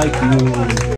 like you.